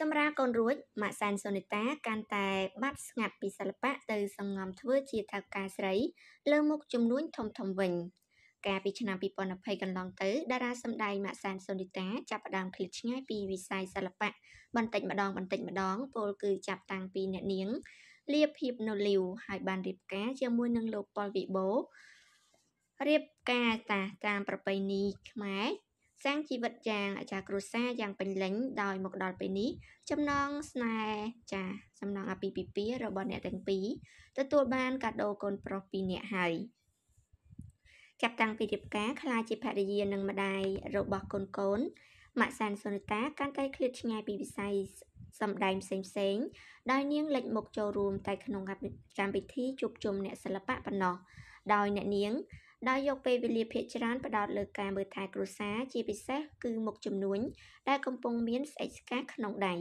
សម្រាប់កូនរួចម៉ាក់សែនសូនីតាកាន់តែបាត់ស្ងាត់ពីសិល្បៈទៅសង្ងំធ្វើជាថៅកែស្រី លើមុខជំនួញធំធំវិញកាលពីឆ្នាំ2020កន្លងទៅតារាសម្ដែងម៉ាក់សែនសូនីតាចាប់ផ្ដើមឃ្លាតឆ្ងាយពីវិស័យសិល្បៈបន្តិចម្ដងបន្តិចម្ដងពលគឺចាប់តាំងពីអ្នកនាងលាភីបនូលីវហើយបានរៀបការជាមួយនឹងលោកប៉ុលវិបូរៀបការតាតាមប្រពៃណីខ្មែរ សាងជីវិតយ៉ាងអាចារ្យគ្រួសារយ៉ាងពេញលេញដោយមកដល់ពេលនេះចំណងស្នេហ៍ចាសំណងអាពីពិពារបស់អ្នកទាំងពីរទទួលបានកាដូកូនប្រុសពីរនាក់ហើយចាប់តាំងពីរៀបការខ្លាចជាភរិយានិងម្ដាយរបស់កូនកូនម៉ាក់សានសូនីតាកាន់តែឃ្លាតឆ្ងាយពីវិស័យសម្ដែងផ្សេងផ្សេងដោយនាងលេចមុខចូលរួមតែក្នុងកម្មវិធីជួបជុំអ្នកសិល្បៈប៉ុណ្ណោះដោយអ្នកនាង ដោយយកពេលវេលាភាគច្រើនផ្ដោតលើការមើលថែគ្រួសារ ជាពិសេសគឺមុខជំនួញដែលកំពុងមានស្អិចស្កះក្នុងដៃ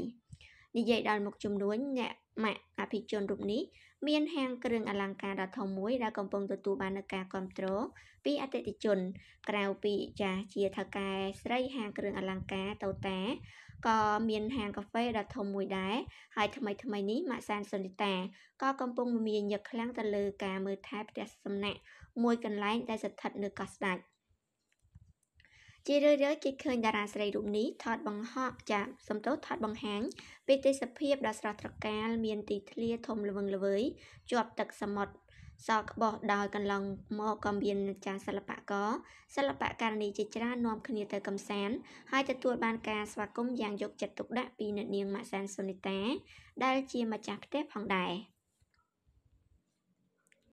និយាយដល់មុខជំនួញអ្នកម៉ាក់អភិជនរូបនេះមានហាងគ្រឿងអលង្ការដ៏ធំមួយដែលកំពុងទទួលបាននូវការគ្រប់គ្រងពីអតិថិជន ក្រៅពីចាស់ជាថៅកែស្រីហាងគ្រឿងអលង្ការតូតាក៏មានហាងកាហ្វេដ៏ធំមួយដែរហើយថ្មីថ្មីនេះម៉ាក់សានសុនីតាក៏កំពុងមមាញឹកខ្លាំងទៅលើការមើលថែផ្ទះសំណាក់មួយកន្លែងដែលស្ថិតនៅកោះស្ដេច ជារឿយៗគេឃើញតារាស្រីរូបនេះថតបង្ហោះចាសំទោសថតបង្ហាញពីទេសភាពដ៏ស្រស់ត្រកាលមានទីធ្លាធំល្វឹងល្វើយជាប់ទឹកសមុទ្រសក្បោះដោយកន្លងមកក៏មានចាសិល្បករសិល្បករនីជាច្រើននាំគ្នាទៅកំសាន្តហើយទទួលបានការស្វាគមន៍យ៉ាងយកចិត្តទុកដាក់ពីអ្នកនាងម៉ាក់សានសូនីតាដែលជាម្ចាស់ផ្ទះផងដែរ។